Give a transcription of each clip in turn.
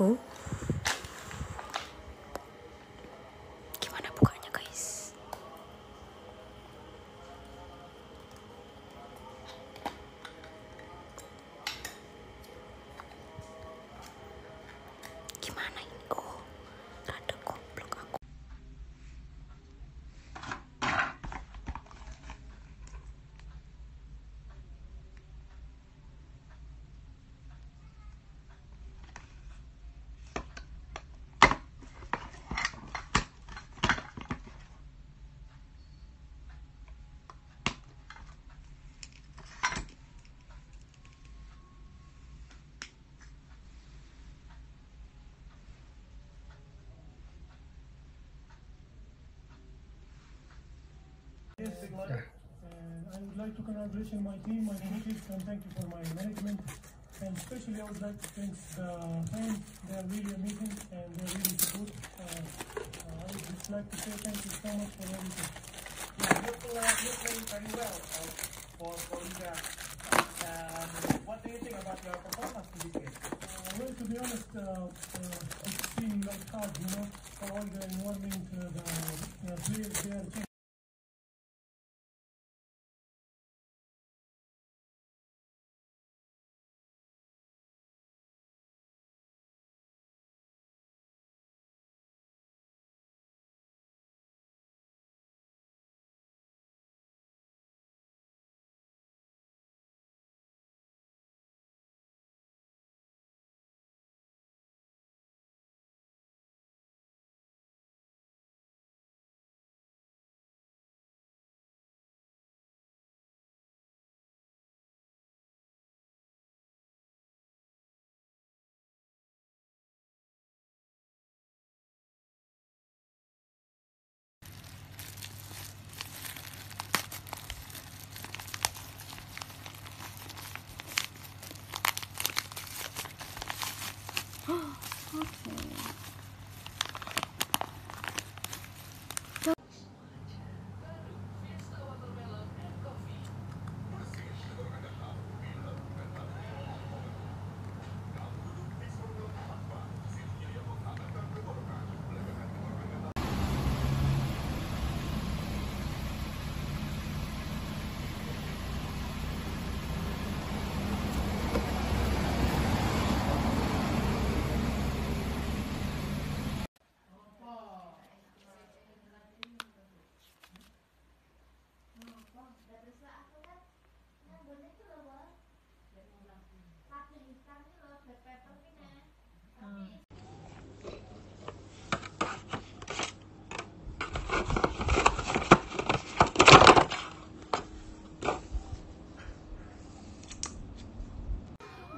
嗯 Yes, big. And I would like to congratulate my team, my coaches, and thank you for my management. And especially I would like to thank the fans. They are really amazing and they're really good. Uh, uh, I would just like to say thank you so much for everything. Yeah, you're, pl- you're playing very well uh, for, for Liga. Um, what do you think about your performance in this game? Uh, well, to be honest, uh, uh, it's been like hard, you know, for all the environment, uh, the uh, players, they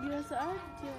biasa aja